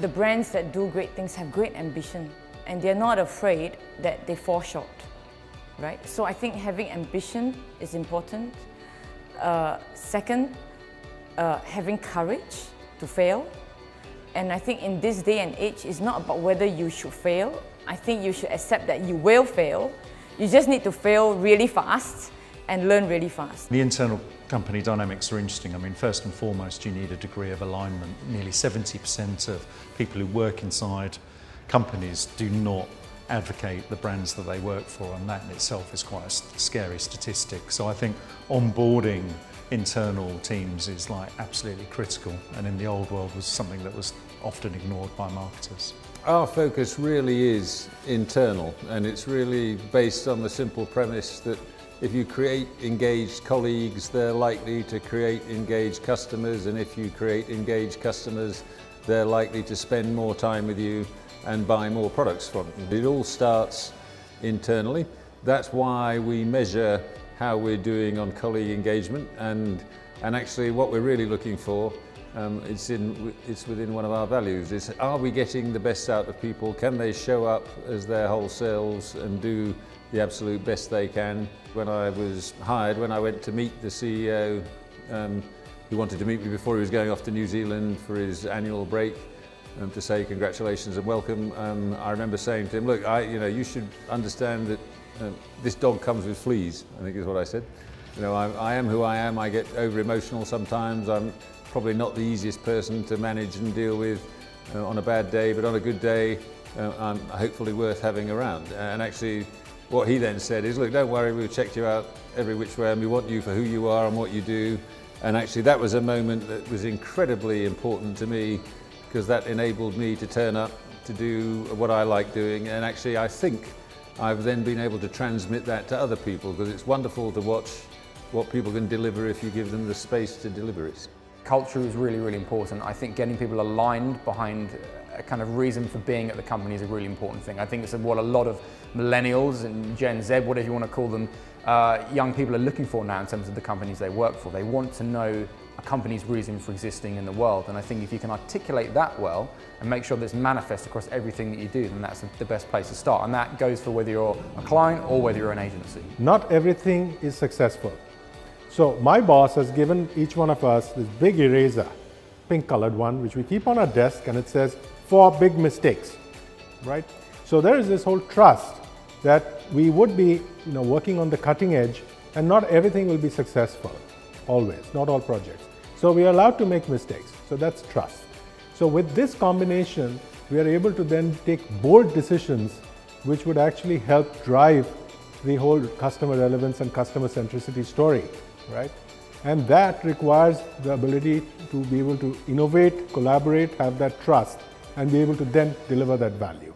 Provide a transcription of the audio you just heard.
the brands that do great things have great ambition and they're not afraid that they fall short, right? So I think having ambition is important. Uh, second, uh, having courage to fail. And I think in this day and age, it's not about whether you should fail. I think you should accept that you will fail. You just need to fail really fast and learn really fast. The internal company dynamics are interesting. I mean, first and foremost, you need a degree of alignment. Nearly 70% of people who work inside companies do not advocate the brands that they work for and that in itself is quite a scary statistic. So I think onboarding internal teams is like absolutely critical and in the old world was something that was often ignored by marketers. Our focus really is internal and it's really based on the simple premise that if you create engaged colleagues, they're likely to create engaged customers and if you create engaged customers, they're likely to spend more time with you and buy more products from you. It all starts internally. That's why we measure how we're doing on colleague engagement and, and actually what we're really looking for um, it's, in, it's within one of our values. Is are we getting the best out of people? Can they show up as their whole selves and do the absolute best they can? When I was hired, when I went to meet the CEO, um, he wanted to meet me before he was going off to New Zealand for his annual break um, to say congratulations and welcome. Um, I remember saying to him, look, I, you know, you should understand that uh, this dog comes with fleas, I think is what I said. You know, I, I am who I am, I get over emotional sometimes, I'm probably not the easiest person to manage and deal with uh, on a bad day, but on a good day, uh, I'm hopefully worth having around. And actually, what he then said is, look, don't worry, we've checked you out every which way and we want you for who you are and what you do. And actually that was a moment that was incredibly important to me because that enabled me to turn up to do what I like doing. And actually I think I've then been able to transmit that to other people because it's wonderful to watch what people can deliver if you give them the space to deliver it. Culture is really, really important. I think getting people aligned behind a kind of reason for being at the company is a really important thing. I think it's what a lot of millennials and Gen Z, whatever you want to call them, uh, young people are looking for now in terms of the companies they work for. They want to know a company's reason for existing in the world. And I think if you can articulate that well and make sure that it's manifest across everything that you do, then that's the best place to start. And that goes for whether you're a client or whether you're an agency. Not everything is successful. So my boss has given each one of us this big eraser, pink colored one, which we keep on our desk and it says, for big mistakes, right? So there is this whole trust that we would be you know, working on the cutting edge and not everything will be successful, always, not all projects. So we are allowed to make mistakes, so that's trust. So with this combination, we are able to then take bold decisions which would actually help drive the whole customer relevance and customer centricity story right? And that requires the ability to be able to innovate, collaborate, have that trust, and be able to then deliver that value.